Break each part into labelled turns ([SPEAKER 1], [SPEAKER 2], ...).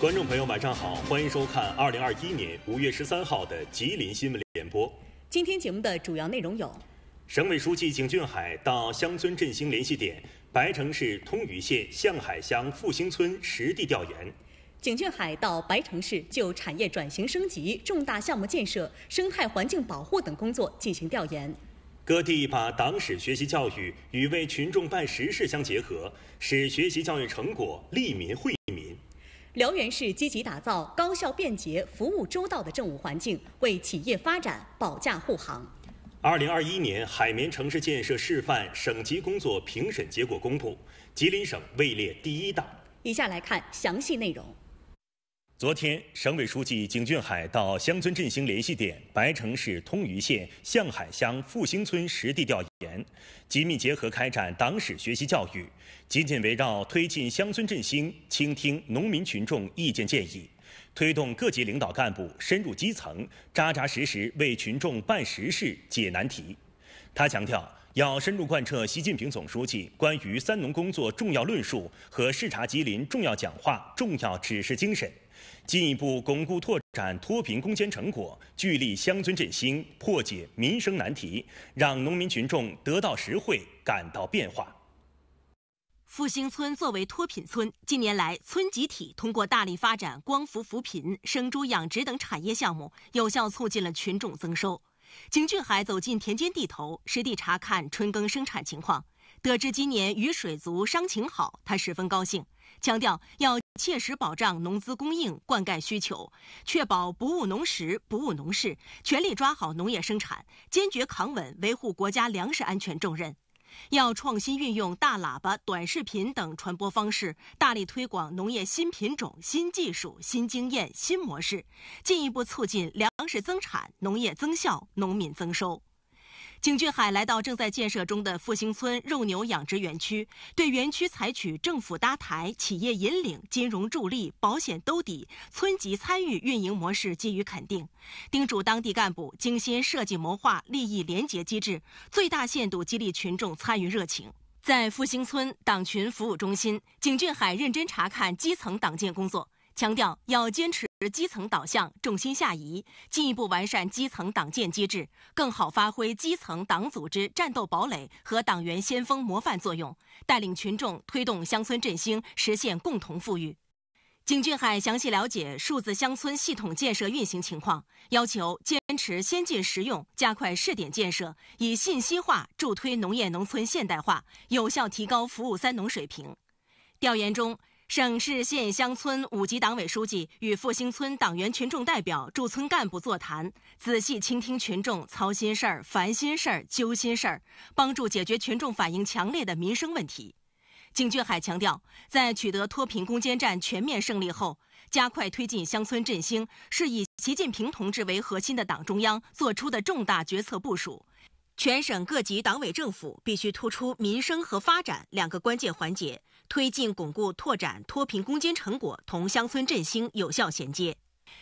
[SPEAKER 1] 观众朋友，晚上好，欢迎收看二零二一年五月十三号的吉林新闻联播。
[SPEAKER 2] 今天节目的主要内容有：
[SPEAKER 1] 省委书记景俊海到乡村振兴联系点白城市通榆县向海乡复兴村实地调研；
[SPEAKER 2] 景俊海到白城市就产业转型升级、重大项目建设、生态环境保护等工作进行调研。
[SPEAKER 1] 各地把党史学习教育与为群众办实事相结合，使学习教育成果利民惠民。
[SPEAKER 2] 辽源市积极打造高效便捷、服务周到的政务环境，为企业发展保驾护航。
[SPEAKER 1] 二零二一年海绵城市建设示范省级工作评审结果公布，吉林省位列第一档。
[SPEAKER 2] 以下来看详细内容。
[SPEAKER 1] 昨天，省委书记景俊海到乡村振兴联系点白城市通榆县向海乡复兴村实地调研，紧密结合开展党史学习教育，紧紧围绕推进乡村振兴，倾听农民群众意见建议，推动各级领导干部深入基层，扎扎实实为群众办实事、解难题。他强调，要深入贯彻习近平总书记关于“三农”工作重要论述和视察吉林重要讲话重要指示精神。进一步巩固拓展脱贫攻坚成果，聚力乡村振兴，破解民生难题，让农民群众得到实惠，感到变化。
[SPEAKER 3] 复兴村作为脱贫村，近年来村集体通过大力发展光伏扶贫、生猪养殖等产业项目，有效促进了群众增收。景俊海走进田间地头，实地查看春耕生产情况，得知今年雨水足、伤情好，他十分高兴。强调要切实保障农资供应、灌溉需求，确保不误农时、不误农事，全力抓好农业生产，坚决扛稳维护国家粮食安全重任。要创新运用大喇叭、短视频等传播方式，大力推广农业新品种、新技术、新经验、新模式，进一步促进粮食增产、农业增效、农民增收。景俊海来到正在建设中的复兴村肉牛养殖园区，对园区采取政府搭台、企业引领、金融助力、保险兜底、村级参与运营模式给予肯定，叮嘱当地干部精心设计谋划利益联结机制，最大限度激励群众参与热情。在复兴村党群服务中心，景俊海认真查看基层党建工作。强调要坚持基层导向，重心下移，进一步完善基层党建机制，更好发挥基层党组织战斗堡垒和党员先锋模范作用，带领群众推动乡村振兴，实现共同富裕。景俊海详细了解数字乡村系统建设运行情况，要求坚持先进实用，加快试点建设，以信息化助推农业农村现代化，有效提高服务“三农”水平。调研中。省市县乡村五级党委书记与复兴村党员群众代表驻村干部座谈，仔细倾听群众操心事儿、烦心事儿、揪心事儿，帮助解决群众反映强烈的民生问题。景俊海强调，在取得脱贫攻坚战全面胜利后，加快推进乡村振兴是以习近平同志为核心的党中央作出的重大决策部署。全省各级党委政府必须突出民生和发展两个关键环节。推进巩固拓展脱贫攻坚成果同乡村振兴有效衔接，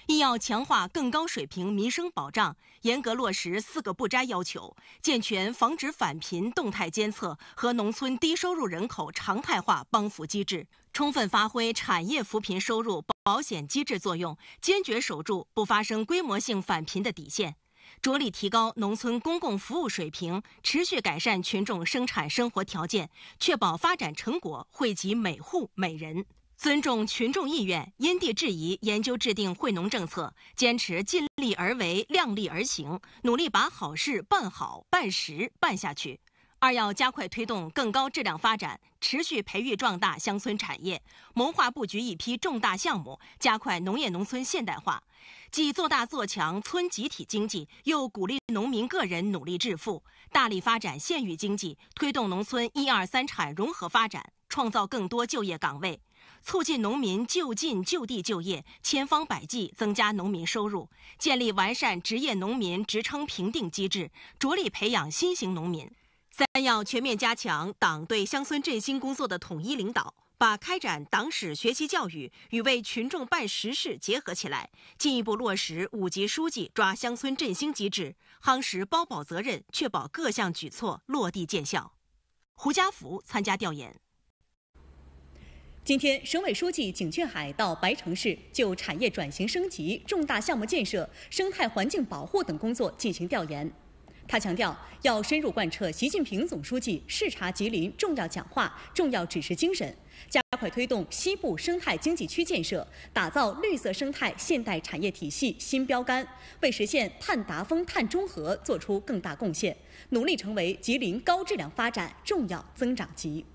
[SPEAKER 3] 亦要强化更高水平民生保障，严格落实“四个不摘”要求，健全防止返贫动态监测和农村低收入人口常态化帮扶机制，充分发挥产业扶贫收入保险机制作用，坚决守住不发生规模性返贫的底线。着力提高农村公共服务水平，持续改善群众生产生活条件，确保发展成果惠及每户每人。尊重群众意愿，因地制宜研究制定惠农政策，坚持尽力而为、量力而行，努力把好事办好、办实、办下去。二要加快推动更高质量发展，持续培育壮大乡村产业，谋划布局一批重大项目，加快农业农村现代化。既做大做强村集体经济，又鼓励农民个人努力致富，大力发展县域经济，推动农村一二三产融合发展，创造更多就业岗位，促进农民就近就地就业，千方百计增加农民收入，建立完善职业农民职称评定机制，着力培养新型农民。三要全面加强党对乡村振兴工作的统一领导。把开展党史学习教育与为群众办实事结合起来，进一步落实五级书记抓乡村振兴机制，夯实包保责任，确保各项举措落地见效。胡家福参加调研。
[SPEAKER 2] 今天，省委书记景俊海到白城市就产业转型升级、重大项目建设、生态环境保护等工作进行调研。他强调，要深入贯彻习近平总书记视察吉林重要讲话、重要指示精神，加快推动西部生态经济区建设，打造绿色生态现代产业体系新标杆，为实现碳达峰、碳中和作出更大贡献，努力成为吉林高质量发展重要增长极。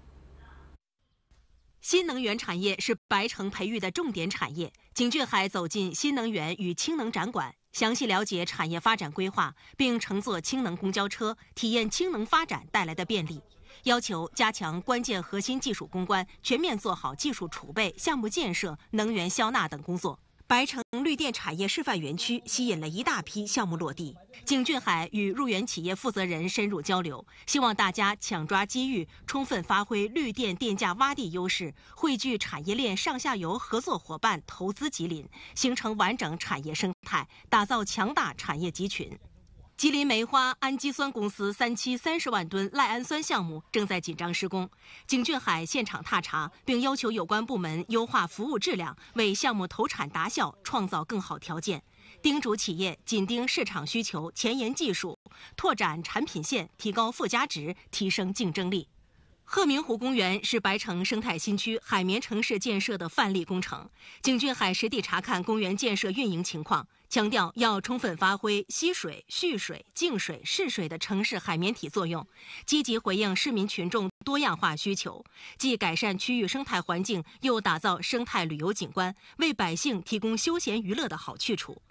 [SPEAKER 3] 新能源产业是白城培育的重点产业。景俊海走进新能源与氢能展馆，详细了解产业发展规划，并乘坐氢能公交车体验氢能发展带来的便利。要求加强关键核心技术攻关，全面做好技术储备、项目建设、能源消纳等工作。白城绿电产业示范园区吸引了一大批项目落地。景俊海与入园企业负责人深入交流，希望大家抢抓机遇，充分发挥绿电电价洼地优势，汇聚产业链上下游合作伙伴投资吉林，形成完整产业生态，打造强大产业集群。吉林梅花氨基酸公司三期三十万吨赖氨酸项目正在紧张施工，景俊海现场踏查，并要求有关部门优化服务质量，为项目投产达效创造更好条件，叮嘱企业紧盯市场需求，前沿技术，拓展产品线，提高附加值，提升竞争力。鹤鸣湖公园是白城生态新区海绵城市建设的范例工程。景俊海实地查看公园建设运营情况，强调要充分发挥吸水、蓄水、净水、试水的城市海绵体作用，积极回应市民群众多样化需求，既改善区域生态环境，又打造生态旅游景观，为百姓提供休闲娱乐的好去处。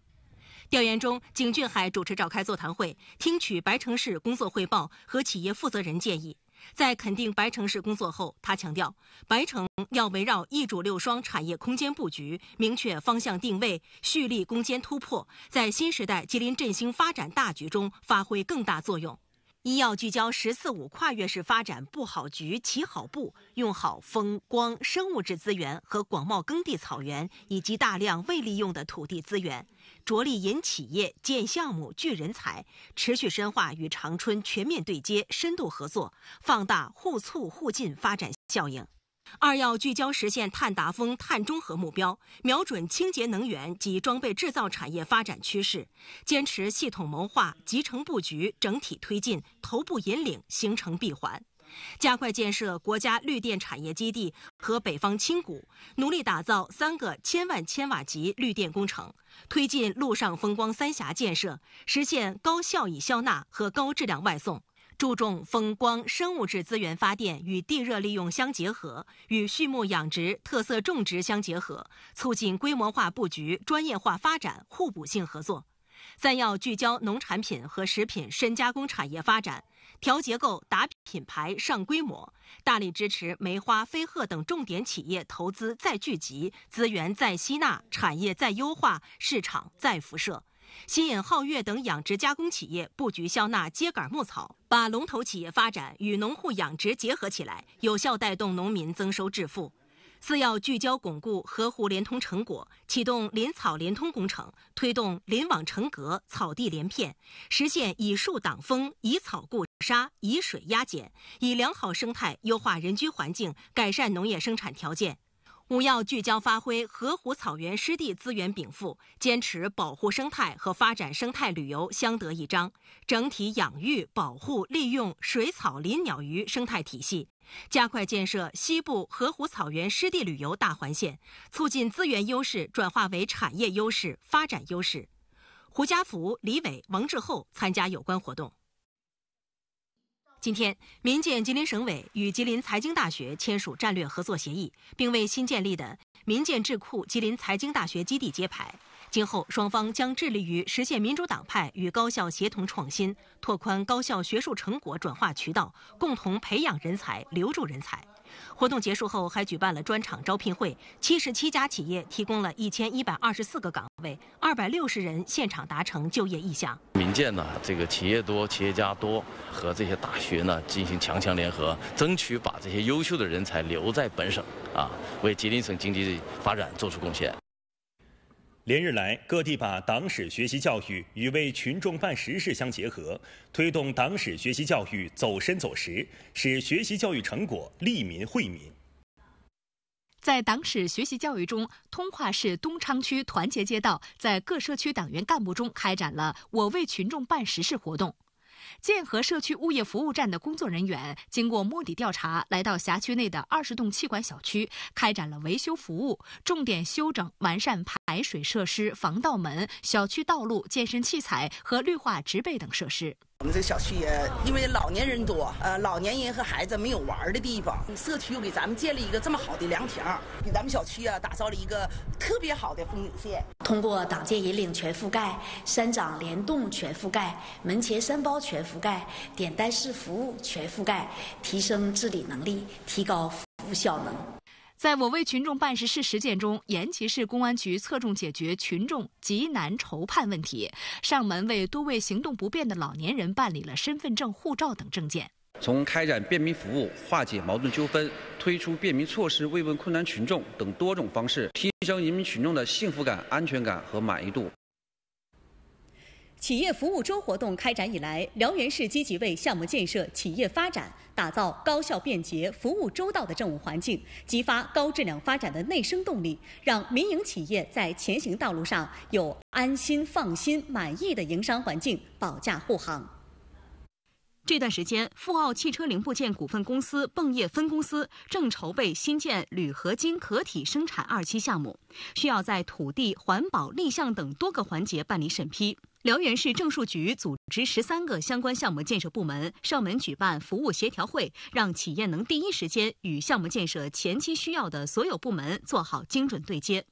[SPEAKER 3] 调研中，景俊海主持召开座谈会，听取白城市工作汇报和企业负责人建议。在肯定白城市工作后，他强调，白城要围绕一主六双产业空间布局，明确方向定位，蓄力攻坚突破，在新时代吉林振兴发展大局中发挥更大作用。一要聚焦“十四五”跨越式发展，布好局、起好步，用好风光生物质资源和广袤耕地草原以及大量未利用的土地资源。着力引企业建项目聚人才，持续深化与长春全面对接、深度合作，放大互促互进发展效应。二要聚焦实现碳达峰、碳中和目标，瞄准清洁能源及装备制造产业发展趋势，坚持系统谋划、集成布局、整体推进、头部引领，形成闭环。加快建设国家绿电产业基地和北方轻谷，努力打造三个千万千瓦级绿电工程，推进陆上风光三峡建设，实现高效益消纳和高质量外送。注重风光生物质资源发电与地热利用相结合，与畜牧养殖特色种植相结合，促进规模化布局、专业化发展、互补性合作。三要聚焦农产品和食品深加工产业发展。调结构、打品牌、上规模，大力支持梅花、飞鹤等重点企业投资再聚集，资源再吸纳，产业再优化，市场再辐射，吸引皓月等养殖加工企业布局消纳秸秆牧草，把龙头企业发展与农户养殖结合起来，有效带动农民增收致富。四要聚焦巩固河湖联通成果，启动林草联通工程，推动林网成格、草地连片，实现以树挡风、以草固沙、以水压减，以良好生态优化人居环境，改善农业生产条件。五要聚焦发挥河湖草原湿地资源禀赋，坚持保护生态和发展生态旅游相得益彰，整体养育、保护、利用水草林鸟鱼生态体系，加快建设西部河湖草原湿地旅游大环线，促进资源优势转化为产业优势、发展优势。胡家福、李伟、王志厚参加有关活动。今天，民建吉林省委与吉林财经大学签署战略合作协议，并为新建立的民建智库吉林财经大学基地揭牌。今后，双方将致力于实现民主党派与高校协同创新，拓宽高校学术成果转化渠道，共同培养人才、留住人才。活动结束后，还举办了专场招聘会，七十七家企业提供了一千一百二十四个岗位，二百六十人现场达成就业意向。
[SPEAKER 4] 民建呢，这个企业多，企业家多，和这些大学呢进行强强联合，争取把这些优秀的人才留在本省，啊，为吉林省经济发展做出贡献。
[SPEAKER 1] 连日来，各地把党史学习教育与为群众办实事相结合，推动党史学习教育走深走实，使学习教育成果利民惠民。
[SPEAKER 5] 在党史学习教育中，通化市东昌区团结街道在各社区党员干部中开展了“我为群众办实事”活动。建和社区物业服务站的工作人员经过摸底调查，来到辖区内的二十栋气管小区，开展了维修服务，重点修整完善排水设施、防盗门、小区道路、健身器材和绿化植被等设施。
[SPEAKER 6] 我们这个小区也因为老年人多，呃，老年人和孩子没有玩的地方，社区又给咱们建了一个这么好的凉亭，给咱们小区啊打造了一个特别好的风景线。
[SPEAKER 7] 通过党建引领全覆盖、山长联动全覆盖、门前三包全覆盖、点单式服务全覆盖，提升治理能力，提高服务效能。
[SPEAKER 5] 在我为群众办实事实践中，延吉市公安局侧重解决群众急难愁盼问题，上门为多位行动不便的老年人办理了身份证、护照等证件。
[SPEAKER 8] 从开展便民服务、化解矛盾纠纷、推出便民措施慰问困难群众等多种方式，提升人民群众的幸福感、安全感和满意度。
[SPEAKER 2] 企业服务周活动开展以来，辽源市积极为项目建设、企业发展打造高效便捷、服务周到的政务环境，激发高质量发展的内生动力，让民营企业在前行道路上有安心、放心、满意的营商环境，保驾护航。这段时间，富奥汽车零部件股份公司泵业分公司正筹备新建铝合金壳体生产二期项目，需要在土地、环保、立项等多个环节办理审批。辽源市政数局组织十三个相关项目建设部门上门举办服务协调会，让企业能第一时间与项目建设前期需要的所有部门做好精准对接。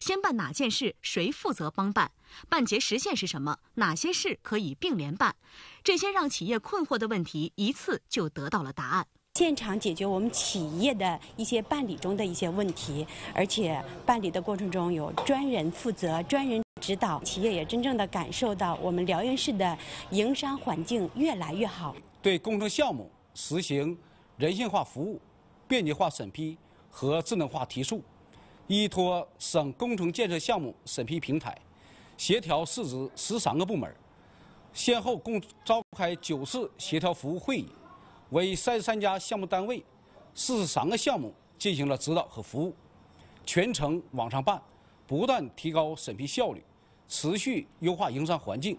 [SPEAKER 2] 先办哪件事，谁负责帮办？办结实现是什么？哪些事可以并联办？这些让企业困惑的问题，一次就得到了答案。
[SPEAKER 9] 现场解决我们企业的一些办理中的一些问题，而且办理的过程中有专人负责、专人指导，企业也真正的感受到我们辽源市的营商环境越来越好。
[SPEAKER 10] 对工程项目实行人性化服务、便捷化审批和智能化提速。依托省工程建设项目审批平台，协调市直十三个部门，先后共召开九次协调服务会议，为三十三家项目单位、四十三个项目进行了指导和服务，全程网上办，不断提高审批效率，持续优化营商环境，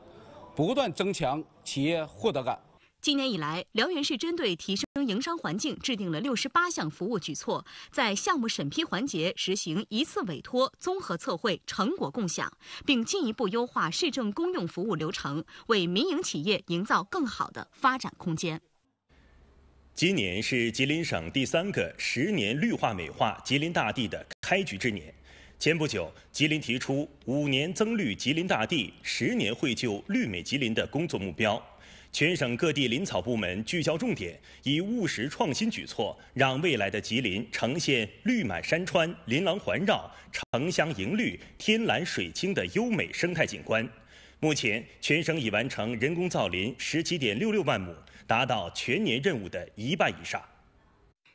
[SPEAKER 10] 不断增强企业获得感。
[SPEAKER 2] 今年以来，辽源市针对提升营商环境，制定了六十八项服务举措，在项目审批环节实行一次委托、综合测绘、成果共享，并进一步优化市政公用服务流程，为民营企业营造更好的发展空间。
[SPEAKER 1] 今年是吉林省第三个十年绿化美化吉林大地的开局之年。前不久，吉林提出五年增绿吉林大地、十年绘就绿美吉林的工作目标。全省各地林草部门聚焦重点，以务实创新举措，让未来的吉林呈现绿满山川、琳琅环绕、城乡盈绿、天蓝水清的优美生态景观。目前，全省已完成人工造林十七点六六万亩，达到全年任务的一半以上。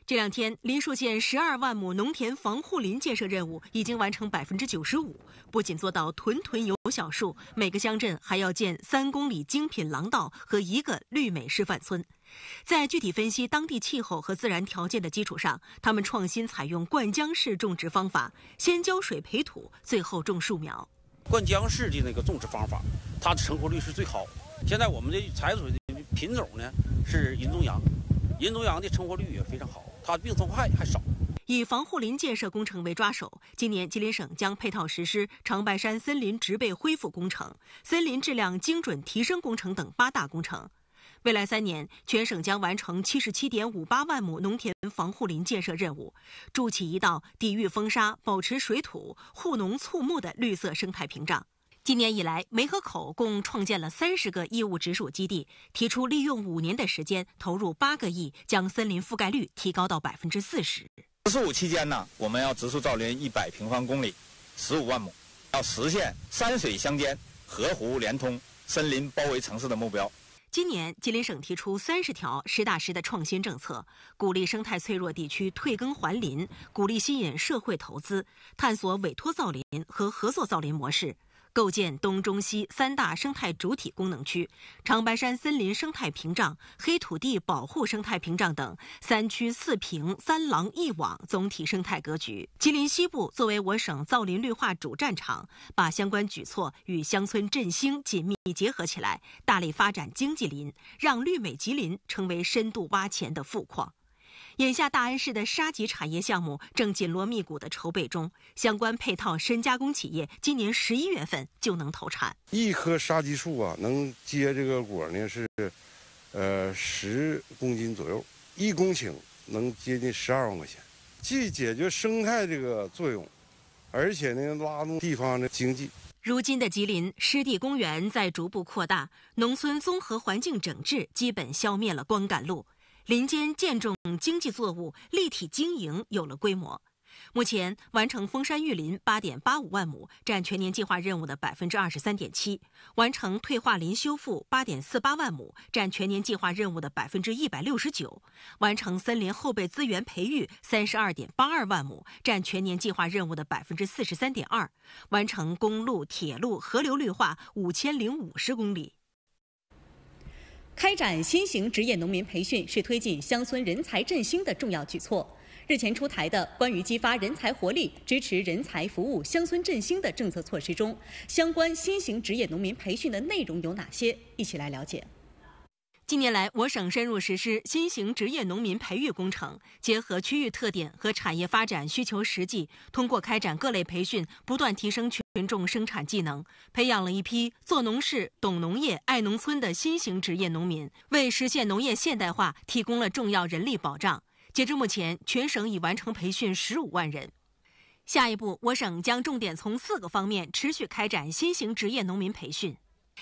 [SPEAKER 3] 这两天，梨树县十二万亩农田防护林建设任务已经完成百分之九十五。不仅做到屯屯有小树，每个乡镇还要建三公里精品廊道和一个绿美示范村。在具体分析当地气候和自然条件的基础上，他们创新采用灌浆式种植方法，先浇水培土，最后种树苗。
[SPEAKER 11] 灌浆式的那个种植方法，它的成活率是最好。现在我们的采水的品种呢是银中阳，银中阳的成活率也非常好。它病虫害还少。
[SPEAKER 3] 以防护林建设工程为抓手，今年吉林省将配套实施长白山森林植被恢复工程、森林质量精准提升工程等八大工程。未来三年，全省将完成七十七点五八万亩农田防护林建设任务，筑起一道抵御风沙、保持水土、护农促牧的绿色生态屏障。今年以来，梅河口共创建了三十个义务植树基地，提出利用五年的时间，投入八个亿，将森林覆盖率提高到百分之四十。
[SPEAKER 12] “十四五”期间呢，我们要植树造林一百平方公里，十五万亩，要实现山水相间、河湖连通、森林包围城市的目标。
[SPEAKER 3] 今年，吉林省提出三十条实打实的创新政策，鼓励生态脆弱地区退耕还林，鼓励吸引社会投资，探索委托造林和合作造林模式。构建东中西三大生态主体功能区、长白山森林生态屏障、黑土地保护生态屏障等三区四屏三廊一网总体生态格局。吉林西部作为我省造林绿化主战场，把相关举措与乡村振兴紧密结合起来，大力发展经济林，让绿美吉林成为深度挖潜的富矿。眼下，大安市的沙棘产业项目正紧锣密鼓的筹备中，相关配套深加工企业今年十一月份就能投产。
[SPEAKER 13] 一棵沙棘树啊，能结这个果呢是，呃，十公斤左右，一公顷能接近十二万块钱，既解决生态这个作用，而且呢拉动地方的经济。
[SPEAKER 3] 如今的吉林湿地公园在逐步扩大，农村综合环境整治基本消灭了光杆路。林间建种经济作物立体经营有了规模，目前完成封山育林八点八五万亩，占全年计划任务的百分之二十三点七；完成退化林修复八点四八万亩，占全年计划任务的百分之一百六十九；完成森林后备资源培育三十二点八二万亩，占全年计划任务的百分之四十三点二；完成公路、铁路、河流绿化五千零五十公里。
[SPEAKER 2] 开展新型职业农民培训是推进乡村人才振兴的重要举措。日前出台的关于激发人才活力、支持人才服务乡村振兴的政策措施中，相关新型职业农民培训的内容有哪些？一起来了解。
[SPEAKER 3] 近年来，我省深入实施新型职业农民培育工程，结合区域特点和产业发展需求实际，通过开展各类培训，不断提升群众生产技能，培养了一批做农事、懂农业、爱农村的新型职业农民，为实现农业现代化提供了重要人力保障。截至目前，全省已完成培训十五万人。下一步，我省将重点从四个方面持续开展新型职业农民培训。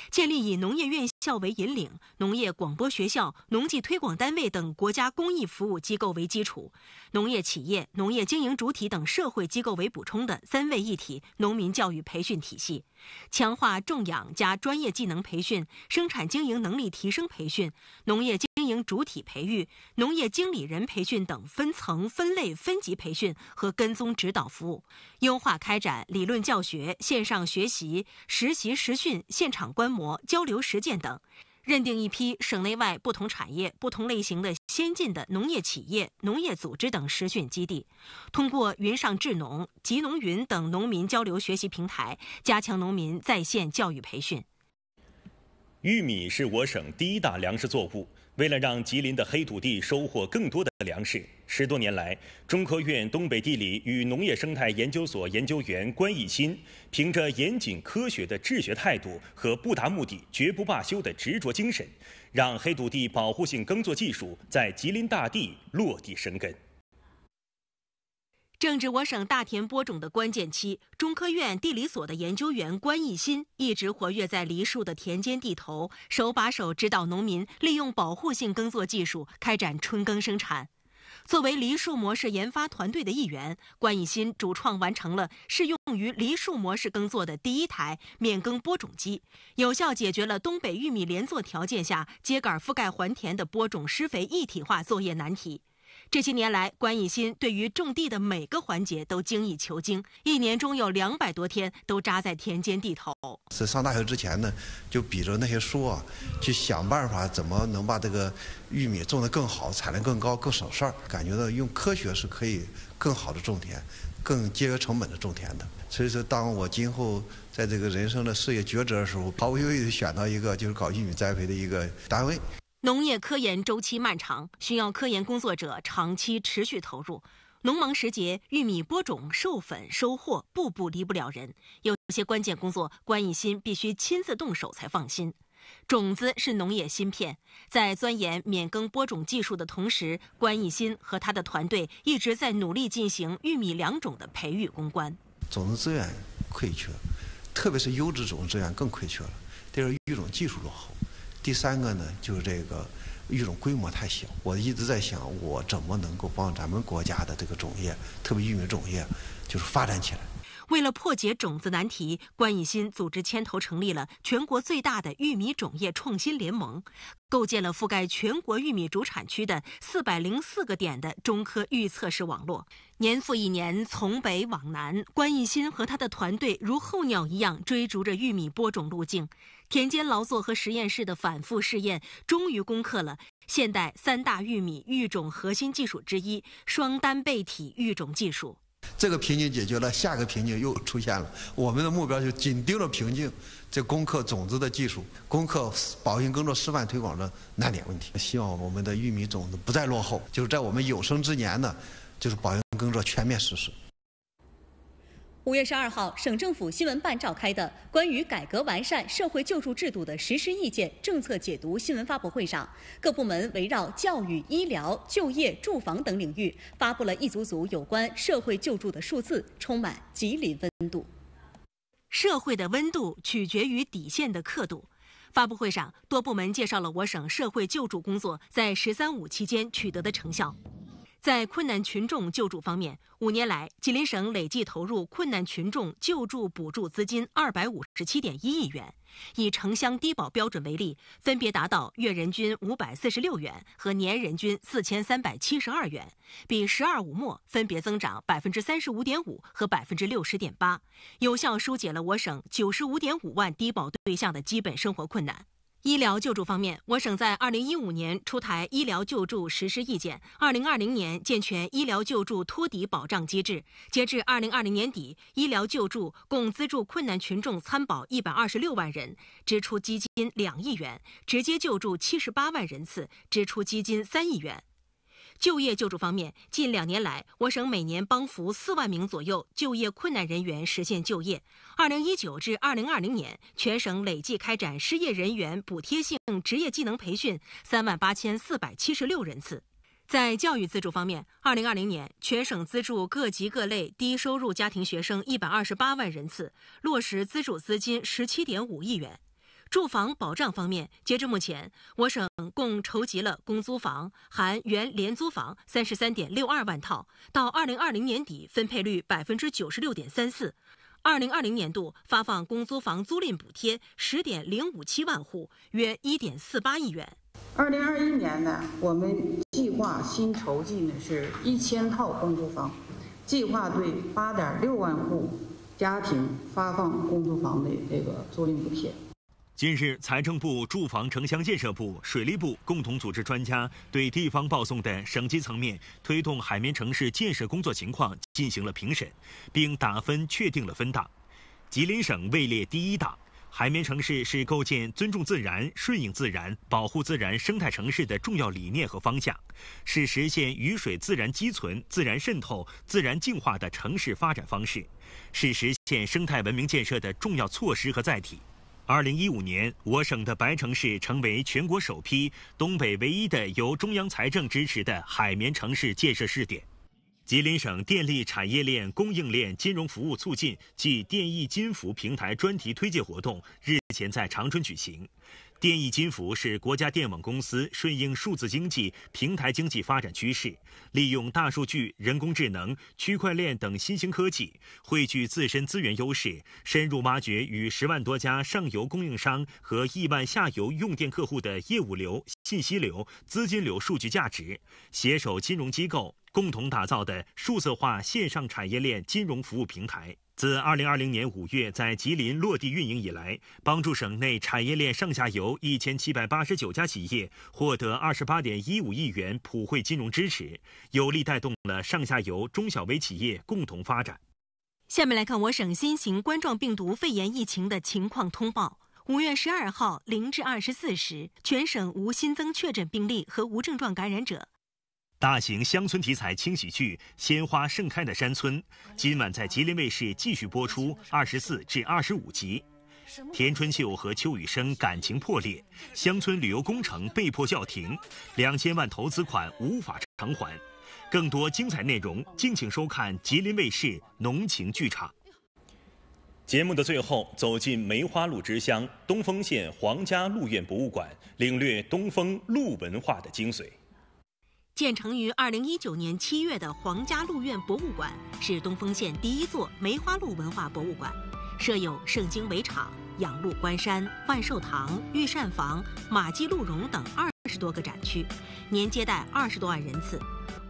[SPEAKER 3] 建立以农业院校为引领、农业广播学校、农技推广单位等国家公益服务机构为基础，农业企业、农业经营主体等社会机构为补充的三位一体农民教育培训体系，强化种养加专业技能培训、生产经营能力提升培训、农业经营主体培育、农业经理人培训等分层、分类、分级培训和跟踪指导服务，优化开展理论教学、线上学习、实习实训、现场观摩、交流实践等，认定一批省内外不同产业、不同类型的先进的农业企业、农业组织等实训基地，通过云上智农、集农云等农民交流学习平台，加强农民在线教育培训。
[SPEAKER 1] 玉米是我省第一大粮食作物。为了让吉林的黑土地收获更多的粮食，十多年来，中科院东北地理与农业生态研究所研究员关义新，凭着严谨科学的治学态度和不达目的绝不罢休的执着精神，让黑土地保护性耕作技术在吉林大地落地生根。
[SPEAKER 3] 正值我省大田播种的关键期，中科院地理所的研究员关义新一直活跃在梨树的田间地头，手把手指导农民利用保护性耕作技术开展春耕生产。作为梨树模式研发团队的一员，关义新主创完成了适用于梨树模式耕作的第一台免耕播种机，有效解决了东北玉米连作条件下秸秆覆盖还田的播种施肥一体化作业难题。这些年来，关以新对于种地的每个环节都精益求精，一年中有两百多天都扎在田间地头。
[SPEAKER 14] 在上大学之前呢，就比着那些书啊，去想办法怎么能把这个玉米种得更好，产量更高，更省事儿。感觉到用科学是可以更好的种田，更节约成本的种田的。所以说，当我今后在这个人生的事业抉择的时候，毫不犹豫地选到一个就是搞玉米栽培的一个单位。
[SPEAKER 3] 农业科研周期漫长，需要科研工作者长期持续投入。农忙时节，玉米播种、授粉、收获，步步离不了人。有些关键工作，关义新必须亲自动手才放心。种子是农业芯片，在钻研免耕播种技术的同时，关义新和他的团队一直在努力进行玉米良种的培育攻关。
[SPEAKER 14] 种子资源亏缺，特别是优质种子资源更亏缺了。第二，育种技术落后。第三个呢，就是这个育种规模太小。我一直在想，我怎么能够帮咱们国家的这个种业，特别玉米种业，就是发展起来。
[SPEAKER 3] 为了破解种子难题，关以新组织牵头成立了全国最大的玉米种业创新联盟，构建了覆盖全国玉米主产区的四百零四个点的中科预测式网络。年复一年，从北往南，关以新和他的团队如候鸟一样追逐着玉米播种路径。田间劳作和实验室的反复试验，终于攻克了现代三大玉米育种核心技术之一——双单倍体育种技术。
[SPEAKER 14] 这个瓶颈解决了，下个瓶颈又出现了。我们的目标就紧盯着瓶颈，这攻克种子的技术，攻克保育工作示范推广的难点问题。希望我们的玉米种子不再落后，就是在我们有生之年呢，就是保育工作全面实施。
[SPEAKER 2] 五月十二号，省政府新闻办召开的关于改革完善社会救助制度的实施意见政策解读新闻发布会上，各部门围绕教育、医疗、就业、住房等领域发布了一组组有关社会救助的数字，充满吉林温度。
[SPEAKER 3] 社会的温度取决于底线的刻度。发布会上，多部门介绍了我省社会救助工作在“十三五”期间取得的成效。在困难群众救助方面，五年来，吉林省累计投入困难群众救助补助资金二百五十七点一亿元。以城乡低保标准为例，分别达到月人均五百四十六元和年人均四千三百七十二元，比“十二五”末分别增长百分之三十五点五和百分之六十点八，有效疏解了我省九十五点五万低保对象的基本生活困难。医疗救助方面，我省在二零一五年出台医疗救助实施意见，二零二零年健全医疗救助托底保障机制。截至二零二零年底，医疗救助共资助困难群众参保一百二十六万人，支出基金两亿元；直接救助七十八万人次，支出基金三亿元。就业救助方面，近两年来，我省每年帮扶四万名左右就业困难人员实现就业。二零一九至二零二零年，全省累计开展失业人员补贴性职业技能培训三万八千四百七十六人次。在教育资助方面，二零二零年，全省资助各级各类低收入家庭学生一百二十八万人次，落实资助资金十七点五亿元。住房保障方面，截至目前，我省共筹集了公租房含原廉租房三十三点六二万套，到二零二零年底分配率百分之九十六点三四。二零二零年度发放公租房租赁补贴十点零五七万户，约一点四八亿元。
[SPEAKER 15] 二零二一年呢，我们计划新筹集呢是一千套公租房，计划对八点六万户家庭发放公租房的这个租赁补贴。
[SPEAKER 1] 近日，财政部、住房城乡建设部、水利部共同组织专家对地方报送的省级层面推动海绵城市建设工作情况进行了评审，并打分确定了分档。吉林省位列第一档。海绵城市是构建尊重自然、顺应自然、保护自然生态城市的重要理念和方向，是实现雨水自然积存、自然渗透、自然净化的城市发展方式，是实现生态文明建设的重要措施和载体。二零一五年，我省的白城市成为全国首批、东北唯一的由中央财政支持的海绵城市建设试点。吉林省电力产业链供应链金融服务促进暨电易金服平台专题推介活动日前在长春举行。电易金服是国家电网公司顺应数字经济、平台经济发展趋势，利用大数据、人工智能、区块链等新兴科技，汇聚自身资源优势，深入挖掘与十万多家上游供应商和亿万下游用电客户的业务流、信息流、资金流数据价值，携手金融机构共同打造的数字化线上产业链金融服务平台。自2020年5月在吉林落地运营以来，帮助省内产业链上下游1789家企业获得28.15亿元普惠金融支持，有力带动了上下游中小微企业共同发展。
[SPEAKER 3] 下面来看我省新型冠状病毒肺炎疫情的情况通报。5月12号0至24时，全省无新增确诊病例和无症状感染者。
[SPEAKER 1] 大型乡村题材轻喜剧《鲜花盛开的山村》今晚在吉林卫视继续播出二十四至二十五集。田春秀和邱雨生感情破裂，乡村旅游工程被迫叫停，两千万投资款无法偿还。更多精彩内容，敬请收看吉林卫视浓情剧场。节目的最后，走进梅花鹿之乡东丰县皇家鹿苑博物馆，领略东丰鹿文化的精髓。
[SPEAKER 3] 建成于二零一九年七月的皇家鹿苑博物馆是东丰县第一座梅花鹿文化博物馆，设有盛京围场、养鹿关山、万寿堂、御膳房、马厩鹿茸等二十多个展区，年接待二十多万人次。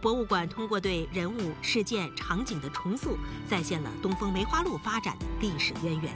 [SPEAKER 3] 博物馆通过对人物、事件、场景的重塑，再现了东风梅花鹿发展的历史渊源。